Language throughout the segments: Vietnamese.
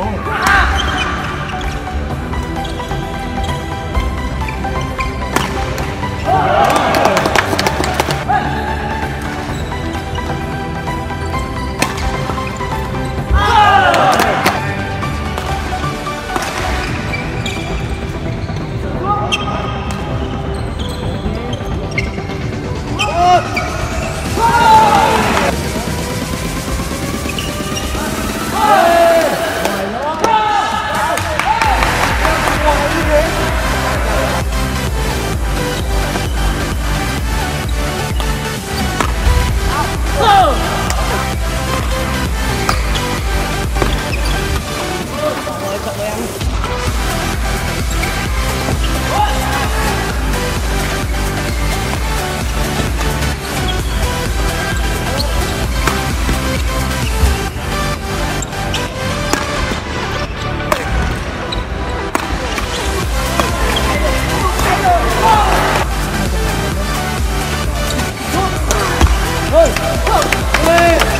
Oh. Wow!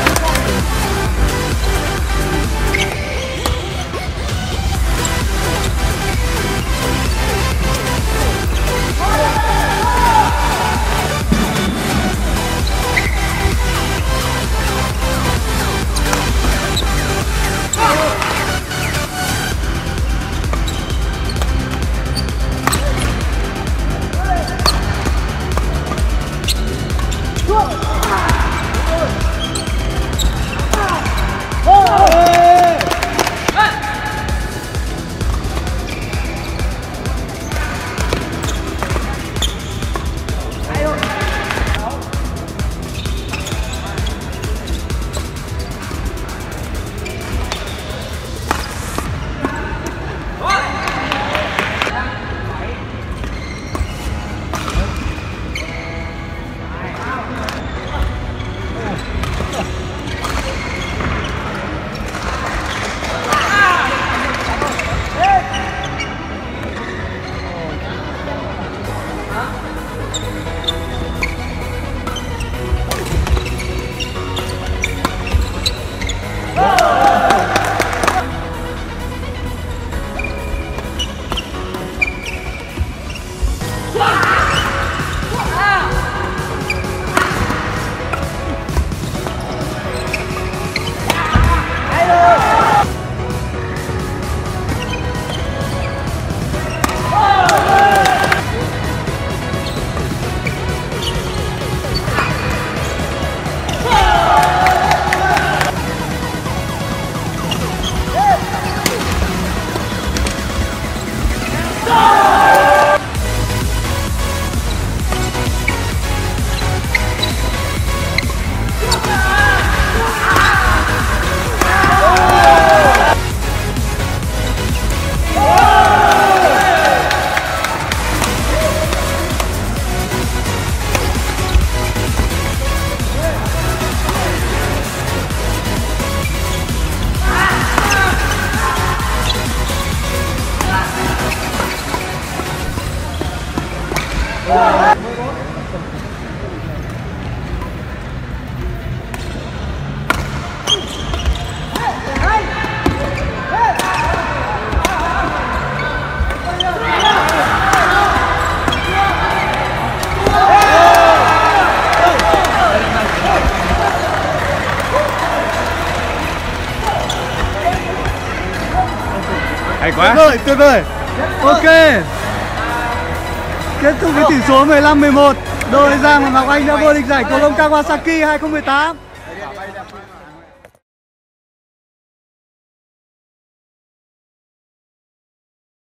Hay tuyệt vời tuyệt vời. Ok kết thúc với tỷ số 15-11 đội Giang và Ngọc Anh đã vô địch giải cầu lông Kawasaki 2018